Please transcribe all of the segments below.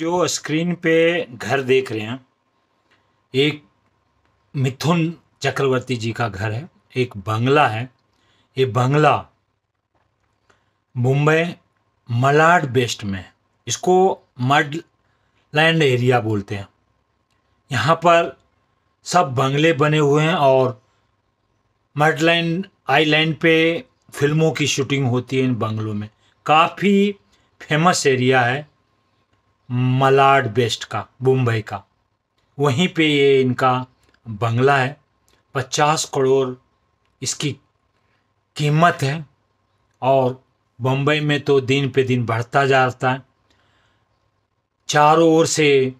जो स्क्रीन पे घर देख रहे हैं, एक मिथुन चक्रवर्ती जी का घर है, एक बंगला है। ये बंगला मुंबई मलाड बेस्ट में है। इसको मड लैंड एरिया बोलते हैं। यहाँ पर सब बंगले बने हुए हैं और मडलैंड आइलैंड पे फ़िल्मों की शूटिंग होती है इन बंगलों में। काफ़ी फ़ेमस एरिया है। मलाड बेस्ट का, मुंबई का। वहीं पे ये इनका बंगला है, पचास करोड़ इसकी कीमत है और बम्बई में तो दिन पे दिन बढ़ता जाता है। चारों ओर से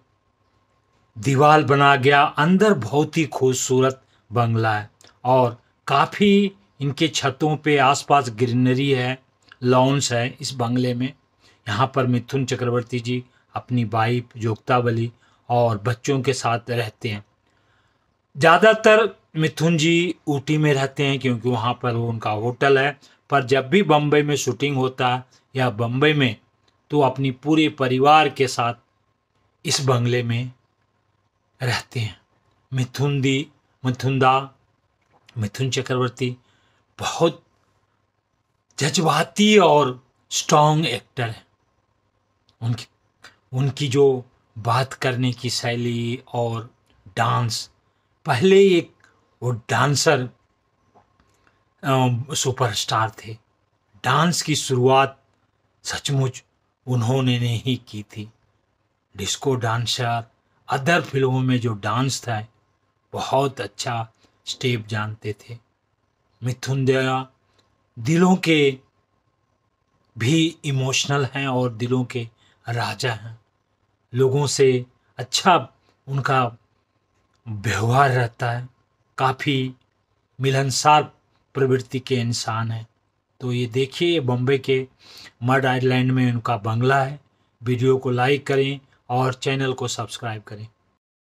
दीवार बना गया, अंदर बहुत ही खूबसूरत बंगला है और काफ़ी इनके छतों पे आसपास ग्रीनरी है, लॉन्स है इस बंगले में। यहाँ पर मिथुन चक्रवर्ती जी अपनी वाइफ जोगतावली और बच्चों के साथ रहते हैं। ज़्यादातर मिथुन जी ऊटी में रहते हैं क्योंकि वहाँ पर वो उनका होटल है। पर जब भी बम्बई में शूटिंग होता है या बम्बई में तो अपनी पूरे परिवार के साथ इस बंगले में रहते हैं। मिथुन दी मिथुनदा मिथुन चक्रवर्ती बहुत जज्बाती और स्ट्रॉन्ग एक्टर हैं। उनकी उनकी जो बात करने की शैली और डांस, पहले एक वो डांसर सुपरस्टार थे। डांस की शुरुआत सचमुच उन्होंने ने ही की थी। डिस्को डांसर, अदर फ़िल्मों में जो डांस था, बहुत अच्छा स्टेप जानते थे। मिथुन दया, दिलों के भी इमोशनल हैं और दिलों के राजा हैं। लोगों से अच्छा उनका व्यवहार रहता है। काफ़ी मिलनसार प्रवृत्ति के इंसान हैं। तो ये देखिए बॉम्बे के मड आइलैंड में उनका बंगला है। वीडियो को लाइक करें और चैनल को सब्सक्राइब करें।